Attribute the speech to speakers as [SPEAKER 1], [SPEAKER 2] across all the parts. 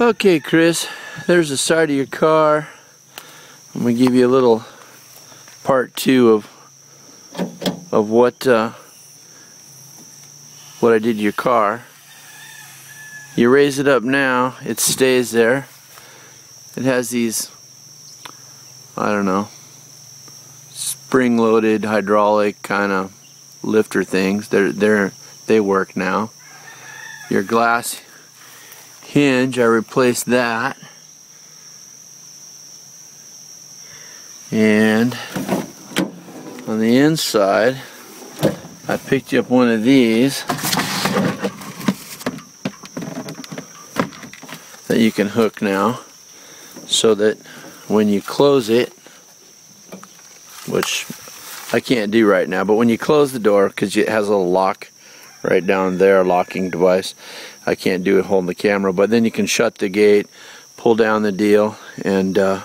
[SPEAKER 1] Okay, Chris, there's the side of your car. I'm gonna give you a little part two of of what uh, what I did to your car. You raise it up now, it stays there. It has these, I don't know, spring-loaded hydraulic kind of lifter things. They're they're they work now. Your glass hinge, I replaced that. And on the inside, I picked up one of these that you can hook now so that when you close it, which I can't do right now, but when you close the door, because it has a lock right down there, locking device, I can't do it holding the camera, but then you can shut the gate, pull down the deal, and uh,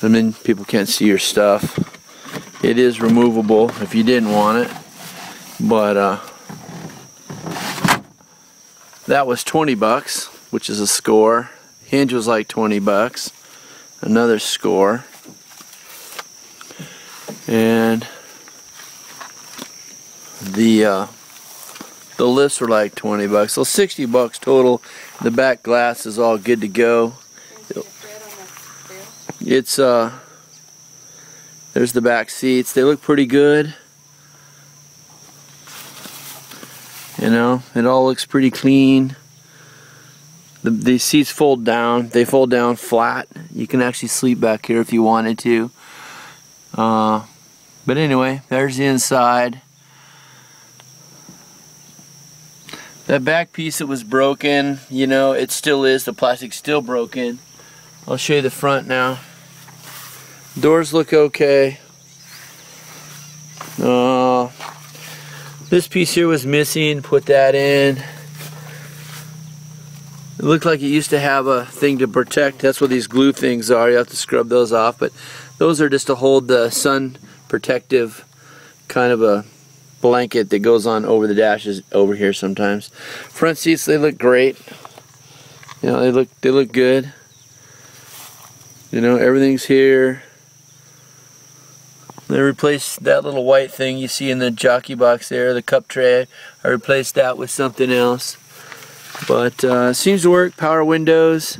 [SPEAKER 1] and then people can't see your stuff. It is removable if you didn't want it, but uh, that was 20 bucks, which is a score. Hinge was like 20 bucks, another score, and the uh, the lifts were like 20 bucks. So 60 bucks total. The back glass is all good to go. It's uh there's the back seats. They look pretty good. You know, it all looks pretty clean. The, the seats fold down. They fold down flat. You can actually sleep back here if you wanted to. Uh, but anyway, there's the inside. That back piece that was broken, you know, it still is. The plastic's still broken. I'll show you the front now. Doors look okay. Uh, this piece here was missing. Put that in. It looked like it used to have a thing to protect. That's what these glue things are. You have to scrub those off. But those are just to hold the sun protective kind of a blanket that goes on over the dashes over here sometimes. Front seats they look great. You know they look they look good. You know everything's here. They replaced that little white thing you see in the jockey box there, the cup tray. I replaced that with something else. But uh, seems to work. Power windows,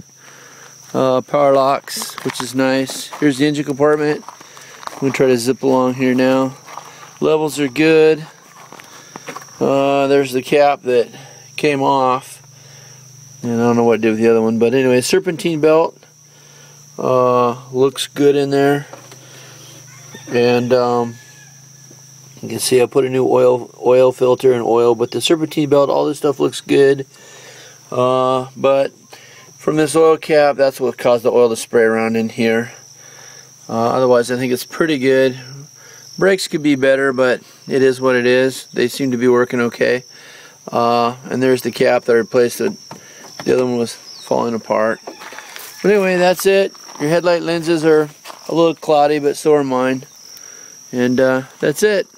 [SPEAKER 1] uh, power locks, which is nice. Here's the engine compartment. I'm gonna try to zip along here now. Levels are good. Uh, there's the cap that came off. And I don't know what to do with the other one. But anyway, serpentine belt. Uh, looks good in there. And um, you can see I put a new oil oil filter and oil. But the serpentine belt, all this stuff looks good. Uh, but from this oil cap, that's what caused the oil to spray around in here. Uh, otherwise, I think it's pretty good. Brakes could be better, but it is what it is. They seem to be working okay. Uh, and there's the cap that I replaced it. The other one was falling apart. But anyway, that's it. Your headlight lenses are a little cloudy, but so are mine. And uh, that's it.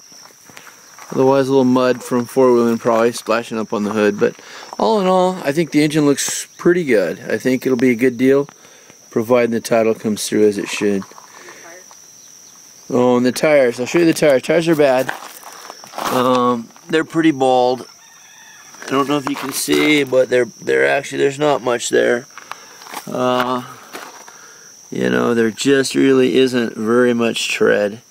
[SPEAKER 1] Otherwise, a little mud from four-wheeling probably splashing up on the hood. But all in all, I think the engine looks pretty good. I think it'll be a good deal, providing the title comes through as it should. Oh, and the tires. I'll show you the tires. Tires are bad. Um, they're pretty bald. I don't know if you can see, but they're they're actually there's not much there. Uh, you know, there just really isn't very much tread.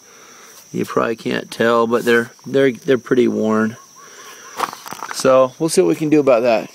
[SPEAKER 1] You probably can't tell, but they're they're they're pretty worn. So we'll see what we can do about that.